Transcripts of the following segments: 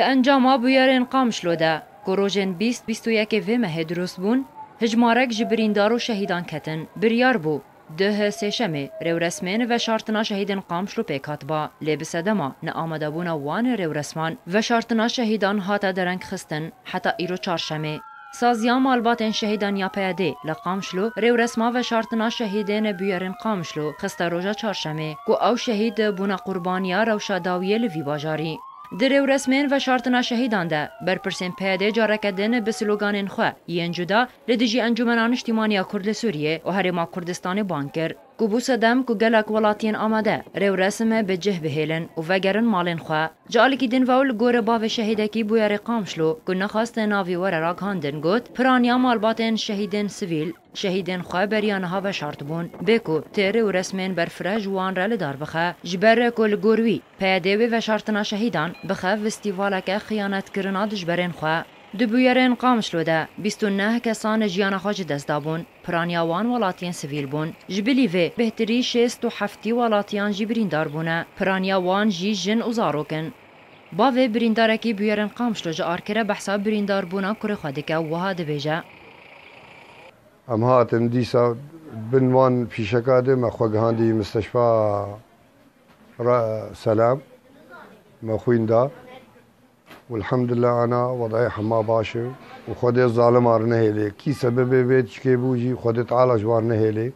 ده انجاما بویارن قام شلوده گروژن بیست بیست و یک مه بون هجمارک جبریندار شهیدان کتن بریار بو ده شمه، رو رسمین و شارتنا قامشلو قام شلو پیکات با لبسدما آمده بونا وان رو رسمان و شارتنا شهیدان هاتا درنگ خستن حتا ایرو چارشمه سازیا مالباتن شهیدان یا پیاده لقامشلو رو رسما و شارتنا شهیدان بیارن قامشلو خست روژا چارشمه گو او شهید بونا قربانیا روشا داویل وی باجاری در او رسمین و شرطنا شهیدان ده بر پرسن پیده جارکدن به سلوگان این یه انجو ده لدجی انجومنان اشتیمانی کرد سوریه و هریما کردستان بانکر کو بو سدم کو گلک ولاتین آماده رو رسمه به جه بهیلن و وگرن مالین خواه جالی که دین وول گور باو شهیدکی بویا رقام شلو کو نخواست ناوی ور راگ هاندن گوت پرانیا مالباتن شهیدن سویل شهیدن خواه بریان ها و شرط بون بکو تیر و رسمین برفره جوان را لدار بخه جبره کل گوروی پیدوی و شرطنا شهیدان بخه وستیوالک خیانت کرنا دجبرین خواه Di bûyerên Qamişlo de bîst û neh kesan jiyana xwe ji destda bûn, piraniya wan welatiyên sivîl bûn. Ji bilîvê bihtirî şêst û heftî welatiyan jî birîndar bûne, piraniya wan jî jin û zarokin. Bavê birîndarekî bûyerên Qamişlo ji arkere behsa birîndarbûna kurê xwe dike wiha dibêje. Em hatim dîsa bin wan pîşeka de me xwe gihandî misteşfa selam me xwîn da. والحمد لله أنا وضعي حما باشو وخد الظالم عرنا هيلي كي سبب بيت شكيبوجي خد تعالى جوارنا هيلي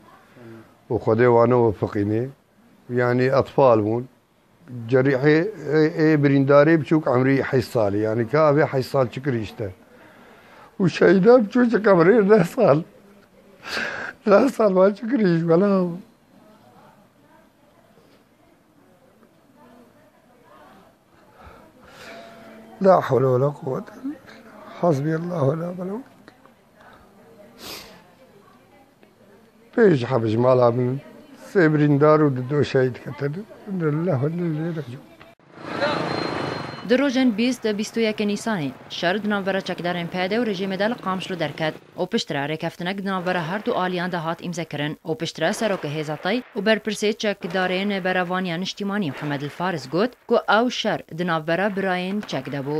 وخد وانا وفقيني يعني یعنی أطفال بون جريحي اي برينداري بشوك عمري حيصالي يعني كافي حيصال شكريشته وشايدا بشوك عمري لا صال لا صال ما شكريش ولا لا حول ولا قوة إلا بالله حسبي الله ولا بلوك بيجحب جمال عمل سيبرين دارو ددو شايد كتر إن الله ولا اللي رجوع دروژن 20 د 21 نیسانê şer di navbera çekdarên pd û rejîmê de li Qamş li derket. Opiştira rêkeftinek di navbera her du aliyan de hat îmzekirin. Opiştira serokê Hêzatay û berpirsê çekdarên Berevaniya Niştîmanî Muhemmed Elfaris got ku ew şer di navbera birayên çekdebû.